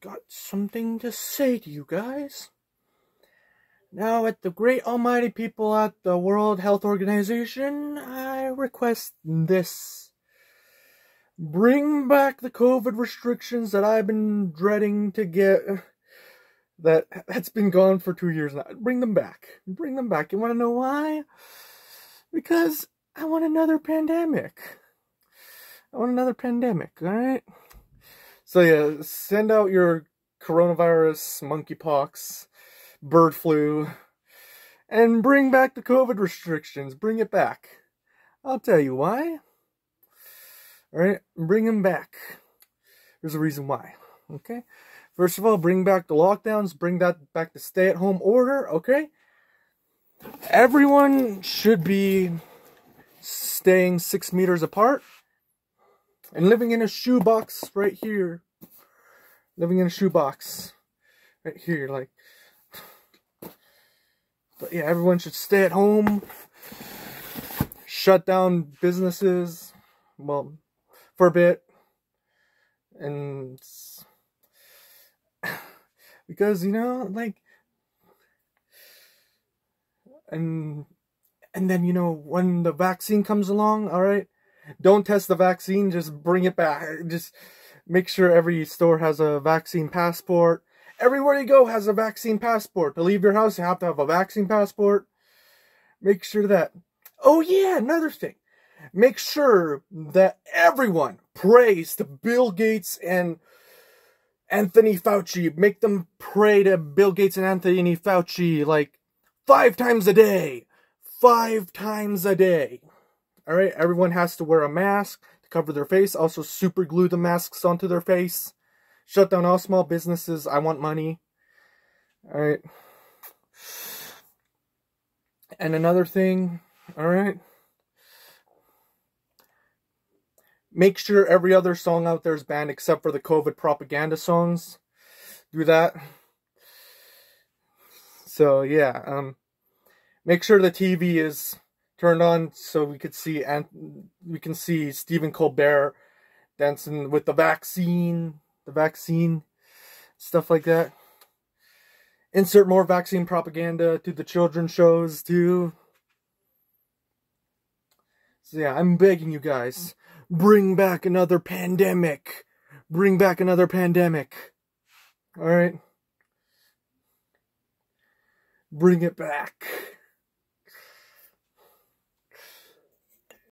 got something to say to you guys. Now, at the great almighty people at the World Health Organization, I request this. Bring back the COVID restrictions that I've been dreading to get. That that's been gone for two years now. Bring them back. Bring them back. You want to know why? Because I want another pandemic. I want another pandemic. All right. So yeah, send out your coronavirus, monkeypox, bird flu, and bring back the COVID restrictions. Bring it back. I'll tell you why. Alright, bring them back. There's a reason why. Okay? First of all, bring back the lockdowns, bring that back the stay at home order, okay? Everyone should be staying six meters apart and living in a shoebox right here. Living in a shoebox right here, like. But yeah, everyone should stay at home, shut down businesses, well, for a bit, and because you know, like, and and then you know when the vaccine comes along, all right, don't test the vaccine, just bring it back. Just make sure every store has a vaccine passport. Everywhere you go has a vaccine passport. To leave your house, you have to have a vaccine passport. Make sure that. Oh, yeah, another thing. Make sure that everyone prays to Bill Gates and Anthony Fauci. Make them pray to Bill Gates and Anthony Fauci like five times a day. Five times a day. All right, everyone has to wear a mask cover their face. Also, super glue the masks onto their face. Shut down all small businesses. I want money. All right. And another thing, all right. Make sure every other song out there is banned except for the COVID propaganda songs. Do that. So yeah, um, make sure the TV is turned on so we could see and we can see Stephen Colbert dancing with the vaccine, the vaccine, stuff like that. Insert more vaccine propaganda to the children shows too. So yeah, I'm begging you guys, bring back another pandemic. Bring back another pandemic. All right? Bring it back.